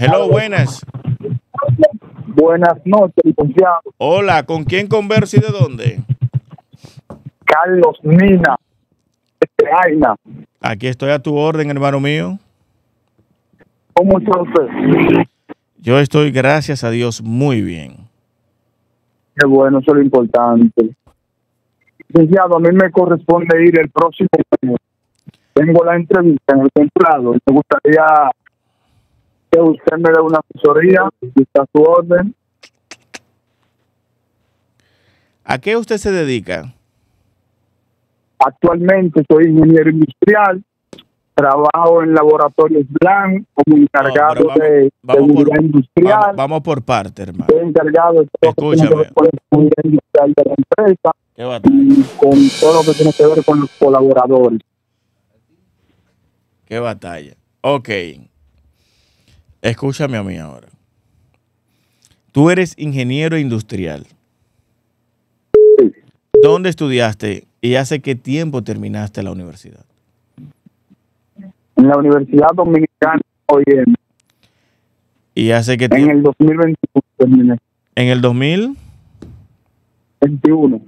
Hello, buenas. Buenas noches, licenciado. Hola, ¿con quién converso y de dónde? Carlos Mina, de Aina. Aquí estoy a tu orden, hermano mío. ¿Cómo está usted? Yo estoy, gracias a Dios, muy bien. Qué bueno, eso es lo importante. Licenciado, a mí me corresponde ir el próximo año. Tengo la entrevista en el templado y me gustaría que usted me dé una asesoría, está su orden. ¿A qué usted se dedica? Actualmente soy ingeniero industrial, trabajo en laboratorios Blanc como encargado vamos- de vamos seguridad por- industrial. Vamos, vamos por parte, hermano. Estoy encargado de todo lo que tiene que Escúchame. ver con la seguridad industrial de la empresa y con todo lo que tiene que ver con los colaboradores. ¿Qué batalla? Ok. Escúchame a mí ahora. Tú eres ingeniero industrial. Sí. ¿Dónde estudiaste y hace qué tiempo terminaste la universidad? En la Universidad Dominicana, hoy en, ¿Y hace qué en tiempo? el 2021 terminé. En el 2000. 21.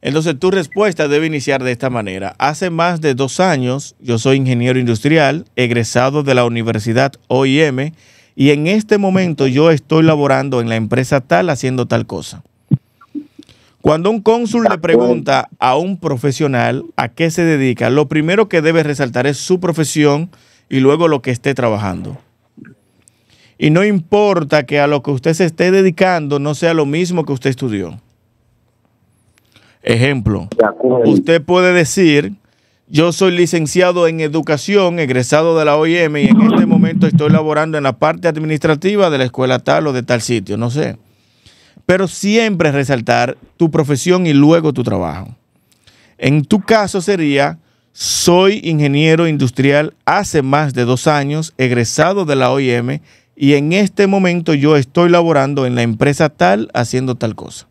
Entonces tu respuesta debe iniciar de esta manera. Hace más de dos años yo soy ingeniero industrial, egresado de la Universidad OIM y en este momento yo estoy laborando en la empresa tal haciendo tal cosa. Cuando un cónsul le pregunta a un profesional a qué se dedica, lo primero que debe resaltar es su profesión y luego lo que esté trabajando. Y no importa que a lo que usted se esté dedicando no sea lo mismo que usted estudió. Ejemplo, usted puede decir, yo soy licenciado en educación, egresado de la OIM y en este momento estoy laborando en la parte administrativa de la escuela tal o de tal sitio, no sé. Pero siempre resaltar tu profesión y luego tu trabajo. En tu caso sería, soy ingeniero industrial hace más de dos años, egresado de la OIM y en este momento yo estoy laborando en la empresa tal haciendo tal cosa.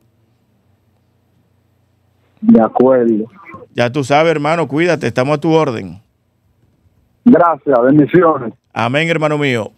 De acuerdo. Ya tú sabes, hermano, cuídate, estamos a tu orden. Gracias, bendiciones. Amén, hermano mío.